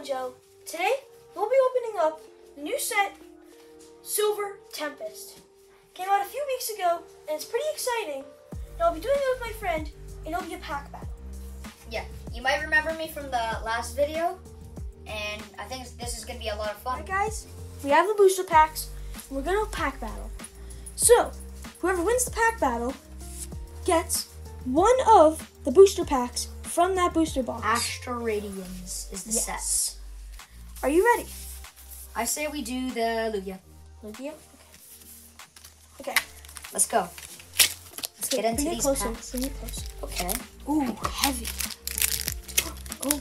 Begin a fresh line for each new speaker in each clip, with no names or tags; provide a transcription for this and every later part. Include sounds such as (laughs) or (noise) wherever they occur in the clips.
Joe. Today, we'll be opening up the new set, Silver Tempest. Came out a few weeks ago, and it's pretty exciting. And I'll be doing it with my friend, and it'll be a pack battle.
Yeah, you might remember me from the last video, and I think this is gonna be a lot of fun.
Alright, guys, we have the booster packs, and we're gonna pack battle. So, whoever wins the pack battle gets one of the booster packs from that booster box.
Astral Radiance is the
Yes.
set.
Are you ready?
I say we do the Lugia.
Lugia? Okay. Okay.
Let's go. Let's get into these
closer.
packs.
Bring it closer.
Okay.
Ooh, heavy. Oh,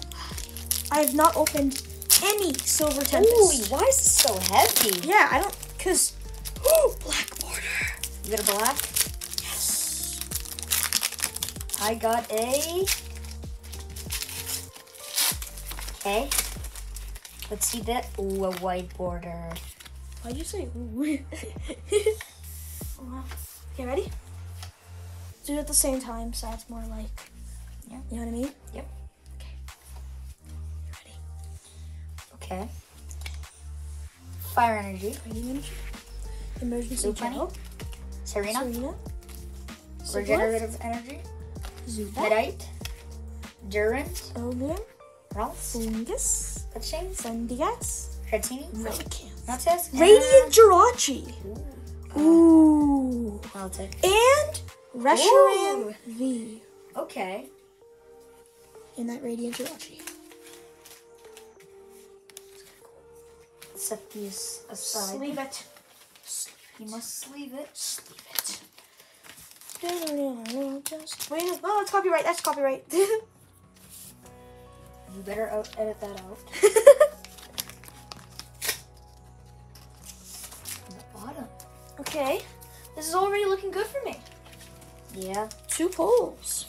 I have not opened any Silver Tempest.
Ooh, why is this so heavy?
Yeah, I don't, cause, ooh, black border.
You got a black?
Yes.
I got a. Okay. Let's see that. Ooh, a white border.
Why'd you say ooh? Oh. (laughs) Okay, ready? Do it at the same time, so it's more like,
Yeah.
you know what I mean?
Yep.
Okay. Ready?
Okay. Fire energy.
Ready, energy? Emergency gel.
Serena.
Serena.
Regenerative energy.
Zubat.
Medite. Durant.
Ogre.
Ralph.
Fungus.
Chains.
Sendigas.
Retini.
Relicanth.
Notes.
Radiant Jirachi.
Ooh.
Ooh.
I'll take.
And Reshiram
Ooh.
V
Okay.
in that Radiant Jirachi.
Set these aside.
Sleeve it.
You must sleeve it.
Sleeve it. (laughs) Just wait. Oh, it's copyright. That's copyright. (laughs)
You better out- edit that out. The (laughs) bottom.
okay. This is already looking good for me.
Yeah.
Two poles.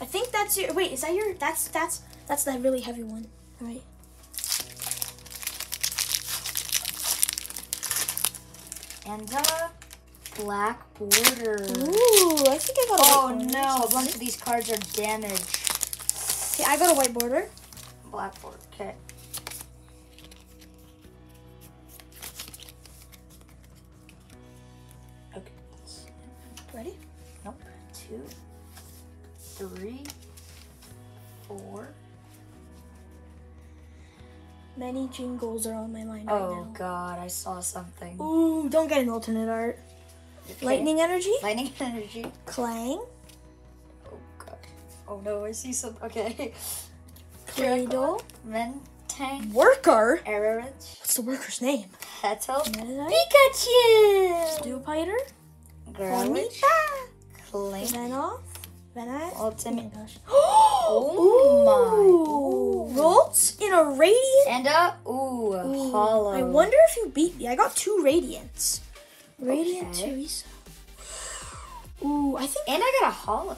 I think that's your. Wait, is that your? That's that's that's the really heavy one, All right.
And a black border.
Ooh, I think I got a.
Oh no, a bunch of these cards are damaged.
Okay, I got a white border.
Black border. Okay. Okay.
Ready?
Nope. Two, three, four.
Many jingles are on my mind
Oh
right now.
Oh god, I saw something.
Ooh, don't get an alternate art.
Okay.
Lightning energy,
Lightning (laughs) energy.
Klang.
Oh no, I see some. Okay. (laughs)
Cradle,
Mentang.
Worker.
Arrowridge.
What's the worker's name?
Petal. Pikachu.
Stupiter,
Growlithe. Klink.
Venoth, Venite.
Ultimate.
Oh my.
Oh. (gasps)
Ooh, Rolts in a radiant.
And a ooh,
Ooh,
hollow.
I wonder if you beat me. I got two radiants. Radiant
Okay.
Teresa. Ooh, I think.
And I got a hollow.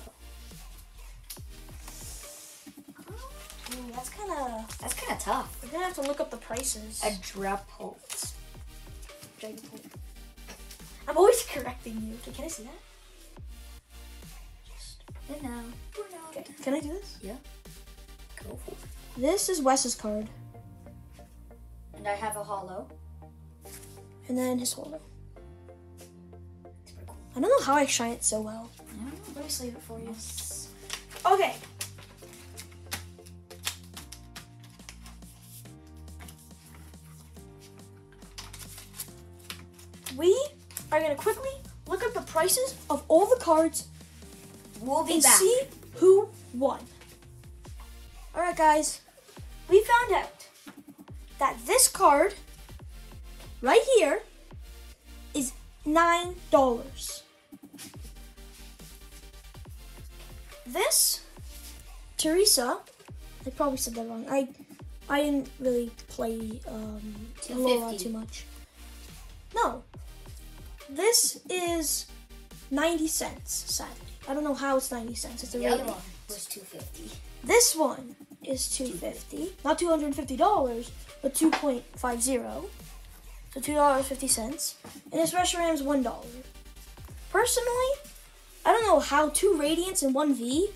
That's kind of.
That's kind of tough.
We're gonna have to look up the prices.
A Drapult.
I'm always (laughs) correcting you. Okay, can I see that? Just-. Okay, can I do this?
Yeah. Go for it.
This is Wes's card,
And I have a hollow.
and then his holder.
It's pretty cool.
I don't know how I shine it so well. Let me sleeve it for you. Okay. We are gonna quickly look up the prices of all the cards
We'll be
and
back.
see who won. All right, guys. We found out that this card right here is nine dollars. This Teresa, I probably said that wrong. I I didn't really play um, Alola too much. No, this is ninety cents. Sadly, I don't know how it's ninety cents. It's a
The other one was 250.
This one is two fifty, not two hundred and fifty dollars, but two point five zero. So two dollars fifty cents. And this Reshiram is one dollar. Personally, I don't know how two Radiants and one V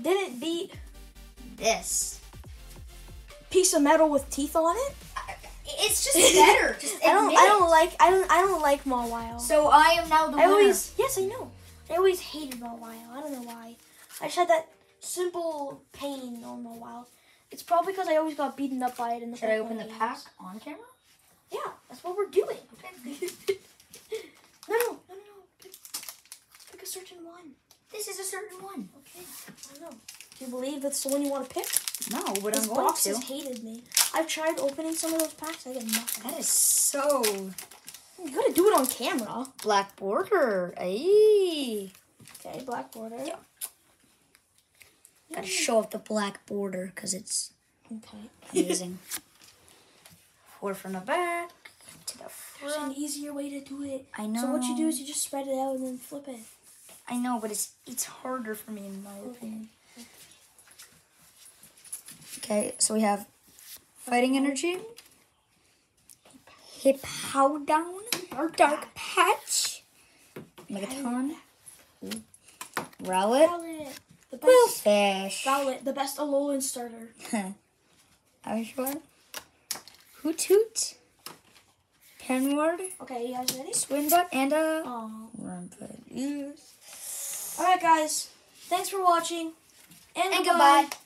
didn't beat
This.
piece of metal with teeth on it.
It's just (laughs) better. Just
I don't. I don't like. I don't. I don't like Mawile.
So I am now the
I
winner.
always. Yes, I know. I always hated Mawile. I don't know why. I just had that simple pain on Mawile. It's probably because I always got beaten up by it in the.
Should I open the
games.
pack on camera?
Yeah, that's what we're doing. no, no, (laughs) no, no, no. Pick, pick a certain one.
This is a certain one.
Okay. I don't know. Do you believe that's the one you want to pick?
No, but
This
I'm going
box
to.
has hated me. I've tried opening some of those packs. I get nothing.
That is so
You gotta do it on camera.
black border. Ayy.
Okay, black border.
Yeah. Gotta show off the black border because it's
Okay.
amazing. (laughs) Four from the back to the front.
There's an easier way to do it.
I know.
So what you do is you just spread it out and then flip it.
I know, but it's it's harder for me in my opinion. Okay, so we have fighting energy, Hip How Down, dark patch, Megaton, Rowlet,
Rowlet, the best.
Qwilfish.
Rowlet, the best Alolan starter. (laughs)
Are you sure? Hoot Hoot, Penward,
Okay, you guys ready?
Swinbutt, and a. Rumput.
All right, guys. Thanks for watching. And,
And
goodbye.
goodbye.